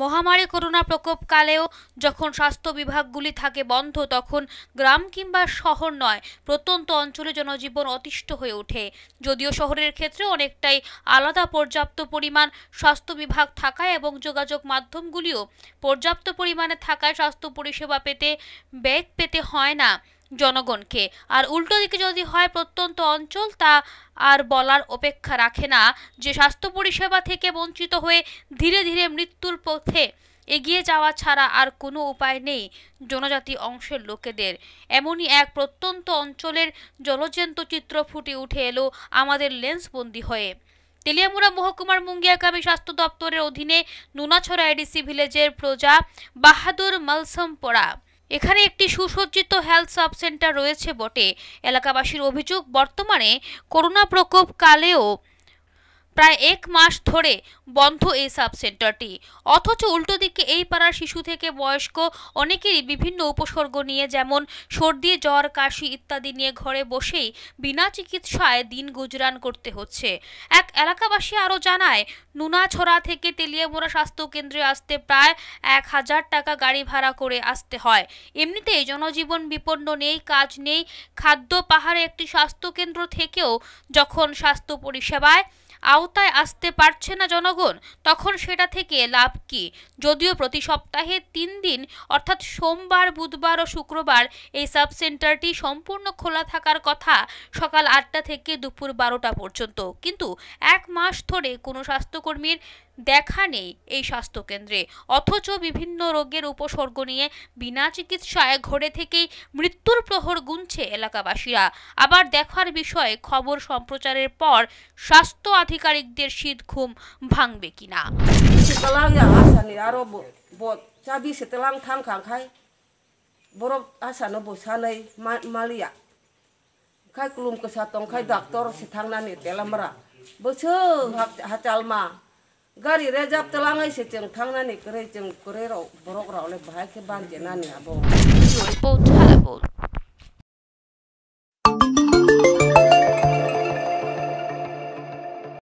মহামারী করোনা প্রকোপকালেও যখন স্বাস্থ্য বিভাগগুলি থাকে বন্ধ, তখন গ্রাম কিংবা শহর নয়, প্রত্যন্ত অঞ্চলে জনজীবন অতিষ্ঠ হয়ে ওঠে। যদিও শহরের ক্ষেত্রে অনেকটাই আলাদা পর্যাপ্ত পরিমাণ স্বাস্থ্য বিভাগ থাকায় এবং যোগাযোগ মাধ্যমগুলিও পর্যাপ্ত পরিমাণে থাকায় স্বাস্থ্য পরিষেবা পেতে বেগ পেতে হয় না। জনগণকে। আর উল্টো দিকে যদি হয় প্রত্যন্ত অঞ্চল, তা আর বলার অপেক্ষা রাখে না। যে স্বাস্থ্য পরিষেবা থেকে বঞ্চিত হয়ে ধীরে ধীরে মৃত্যুর পথে এগিয়ে যাওয়া ছাড়া আর কোনো উপায় নেই জনজাতি অংশের লোকেদের। এমনই এক প্রত্যন্ত অঞ্চলের জলজন্ত চিত্র ফুটে উঠে এলো আমাদের লেন্সবন্দি হয়ে। তেলিয়ামুড়া মহকুমার মুঙ্গিয়াকামী স্বাস্থ্য দপ্তরের অধীনে নুনাছড়া এডিসি ভিলেজের প্রজা বাহাদুর মালসমপড়া এখানে একটি সুসজ্জিত হেলথ সাব সেন্টার রয়েছে বটে। এলাকাবাসীর অভিযোগ বর্তমানে করোনা প্রকোপ কালেও প্রায় এক মাস ধরে বন্ধ এই সাব সেন্টারটি অথচ উল্টো দিকে এই পাড়ার শিশু থেকে বয়স্ক অনেকেরই বিভিন্ন উপসর্গ নিয়ে যেমন সর্দি, জ্বর, কাশি ইত্যাদি নিয়ে ঘরে বসেই বিনা চিকিৎসায় দিন গুজরান করতে হচ্ছে। এক এলাকাবাসী আরও জানায়, নুনাছড়া থেকে তেলিয়ামোড়া স্বাস্থ্য কেন্দ্রে আসতে প্রায় এক হাজার টাকা গাড়ি ভাড়া করে আসতে হয়। এমনিতেই জনজীবন বিপন্ন নেই, কাজ নেই। খাদ্য পাহাড়ে একটি স্বাস্থ্যকেন্দ্র থেকেও যখন স্বাস্থ্য পরিষেবায় আওতায় আসতে পারছে না জনগণ, তখন সেটা থেকে লাভ কি? যদিও প্রতি সপ্তাহে তিন দিন, অর্থাৎ সোমবার, বুধবার ও শুক্রবার এই সাব সেন্টারটি সম্পূর্ণ খোলা থাকার কথা সকাল আটটা থেকে দুপুর বারোটা পর্যন্ত। কিন্তু এক মাস ধরে কোনো স্বাস্থ্যকর্মীর দেখা নেই এই স্বাস্থ্যকেন্দ্রে। অথচ বিভিন্ন রোগের উপসর্গ নিয়ে বিনা চিকিৎসায় ঘরে থেকেই মৃত্যুর প্রহর গুনছে এলাকাবাসীরা। আবার দেখার বিষয়ে খবর সম্প্রচারের পর স্বাস্থ্য আধিকারিকদের শীত ঘুম ভাঙবে কিনা? bo bo cabi setelang tham khang khai borok asano bo sanai malia khai kulum gari rejap telangai se ceng thang nani kere ceng kere ro borok ro le bahai ke ban jenani abo হালাবোল